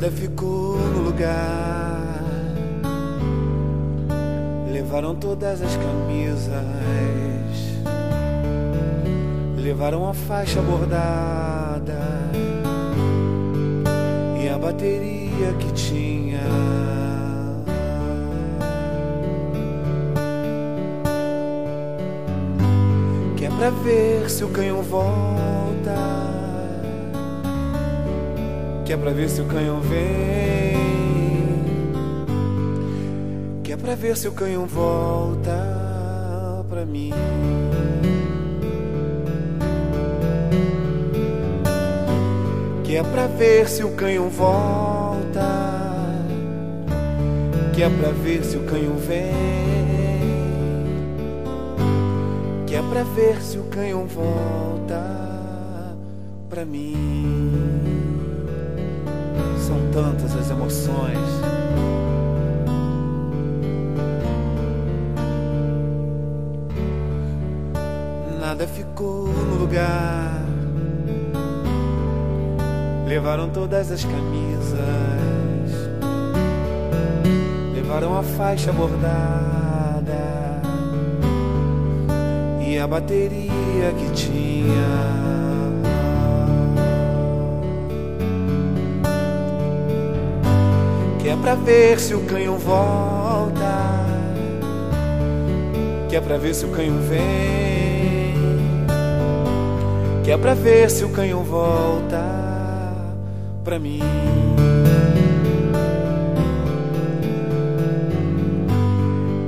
Nada ficou no lugar. Levaram todas as camisas. Levaram a faixa bordada e a bateria que tinha. Que é pra ver se o canhão volta que é pra ver se o canhão vem, que é pra ver se o canhão volta pra mim. Que é pra ver se o canhão volta, que é pra ver se o canhão vem, que é pra ver se o canhão volta pra mim são tantas as emoções. Nada ficou no lugar. Levaram todas as camisas. Levaram a faixa bordada. E a bateria que tinha. É pra ver se o canhão volta, que é pra ver se o canhão vem, que é pra ver se o canhão volta pra mim.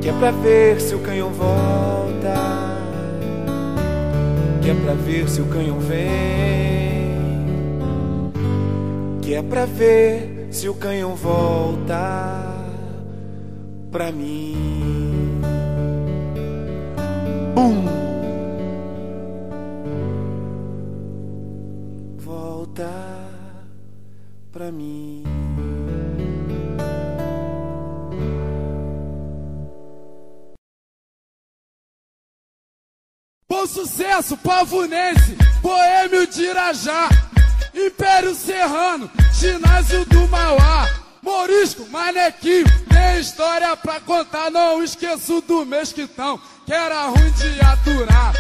Que é pra ver se o canhão volta, que é pra ver se o canhão vem, que é pra ver se o canhão volta pra mim. Bum! Volta pra mim. Bom sucesso, pavunense, boêmio de Irajá, Império Serrano, ginásio do Mauá. Morisco, manequinho, tem história pra contar. Não esqueço do mesquitão, que era ruim de aturar.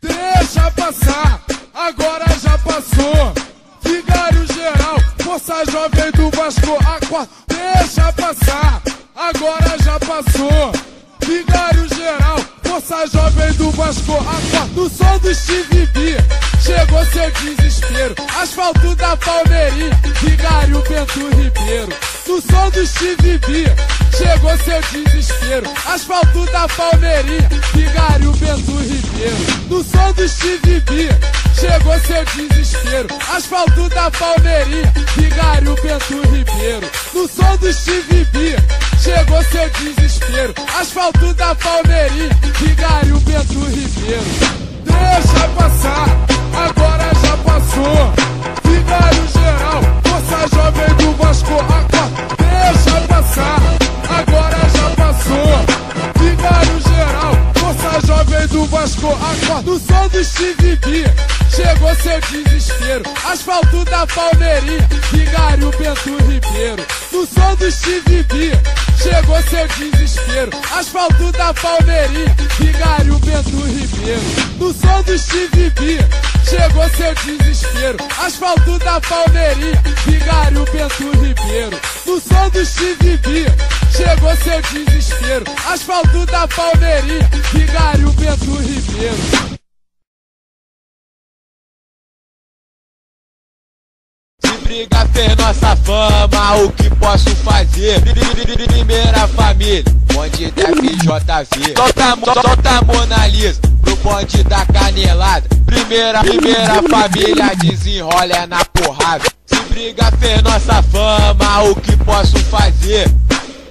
Deixa passar, agora já passou. Vigário geral, força jovem do Vasco, acorda. Deixa passar, agora já passou. Vigário geral, força jovem do Vasco, acorda. No som do Steve B, chegou seu desespero. Asfalto da Palmeirinha, Vigário Bento Ribeiro. No som do Steve B, chegou seu desespero. Asfalto da Palmeirinha, Vigário Bento Ribeiro. No som do Steve B, chegou seu desespero. Asfalto da Palmeirinha, Vigário Bento Ribeiro. No som do Steve B, chegou seu desespero. Asfalto da Palmeirinha, Vigário Bento Ribeiro. Deixa passar, passou. Vigário geral, força jovem do Vasco, acorda. Deixa passar, agora já passou. Vigário geral, força jovem do Vasco, acorda. No som do Steve B, chegou seu desespero. Asfalto da Palmeirinha, Vigário Bento Ribeiro. No som do Steve B, chegou seu desespero. Asfalto da Palmeirinha, Vigário Bento Ribeiro. No som do Steve B, chegou seu desespero. Asfalto da Palmeirinha, Vigário Bento Ribeiro. No som do Steve B, chegou seu desespero. Asfalto da Palmeirinha, Vigário Bento Ribeiro. Briga fez nossa fama, o que posso fazer? Primeira família, bonde da FJV. Solta, solta a Mona Lisa pro bonde da canelada. Primeira, primeira família, desenrola na porrada. Se briga fez nossa fama, o que posso fazer?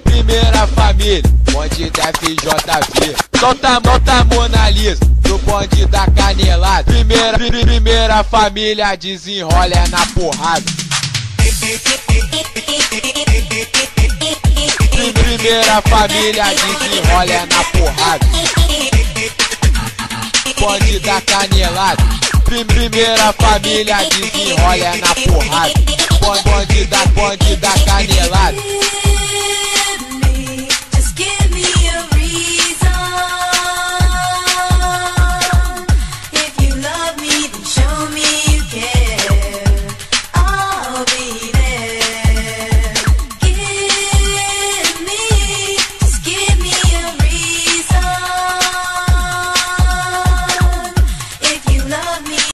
Primeira família, bonde da FJV. Solta, solta a Mona Lisa pro bonde da canelada. Primeira, primeira família, desenrola na porrada. Primeira família desenrola na porrada. Pode dar canelada. Primeira família desenrola na porrada. bonde da, bonde da canelada.